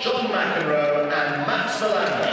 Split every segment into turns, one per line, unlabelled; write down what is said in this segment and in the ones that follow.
John McEnroe and Matt Mats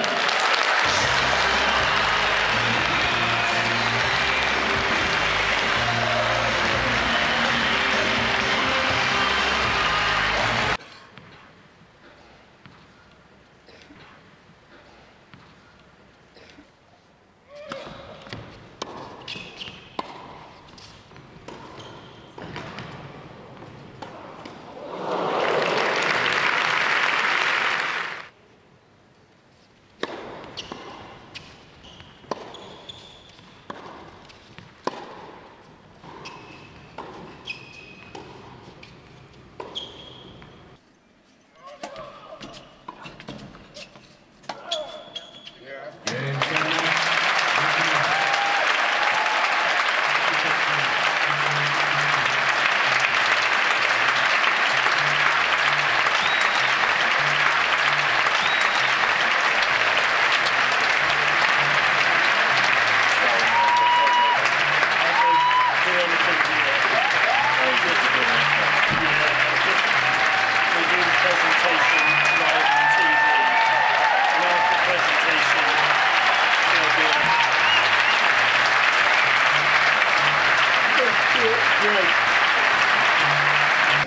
In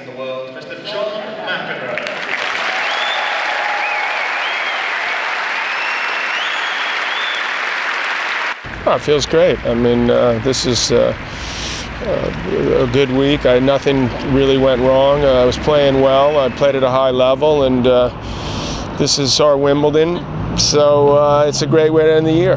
the world, Mr. John McEnroe.
Oh, it feels great. I mean, uh, this is uh, uh, a good week. I, nothing really went wrong. Uh, I was playing well. I played at a high level, and uh, this is our Wimbledon. So uh, it's a great way to end the year.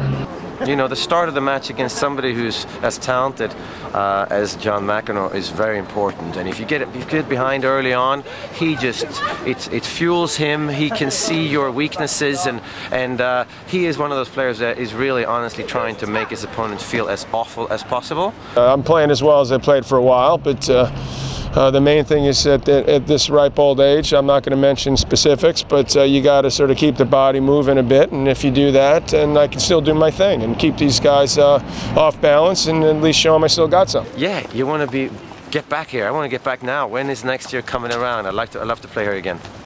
You know, the start of the match against somebody who's as talented uh, as John McEnroe is very important. And if you get if you get behind early on, he just it it fuels him. He can see your weaknesses, and and uh, he is one of those players that is really honestly trying to make his opponent feel as awful as possible.
Uh, I'm playing as well as I played for a while, but uh, the main thing is that at, at this ripe old age, I'm not going to mention specifics, but uh, you got to sort of keep the body moving a bit. And if you do that, and I can still do my thing and keep these guys uh, off balance and at least show them I still got some.
Yeah, you want to be get back here. I want to get back now. When is next year coming around? I'd like to. I'd love to play here again.